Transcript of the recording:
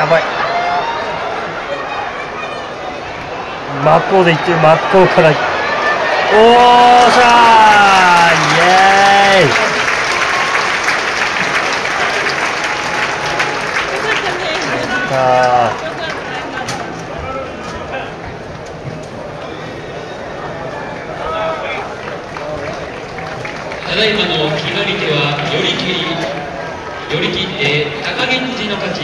やばい。真っ向でいってる真っ向から。おーしゃーイエーイ。やたただいまの決まり手は寄り切り。寄り切って高源氏の勝ち。